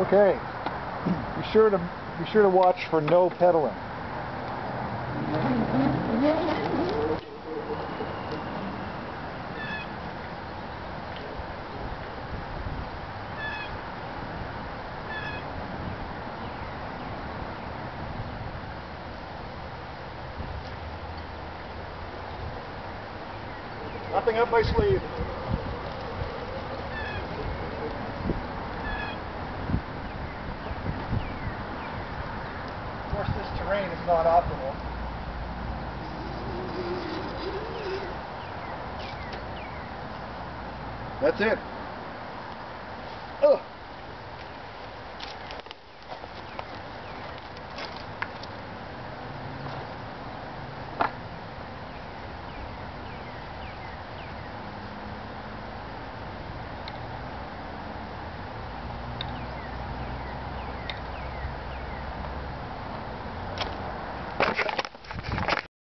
Okay. Be sure to be sure to watch for no pedaling. Nothing up my sleeve. rain is not optimal. That's it. Ugh.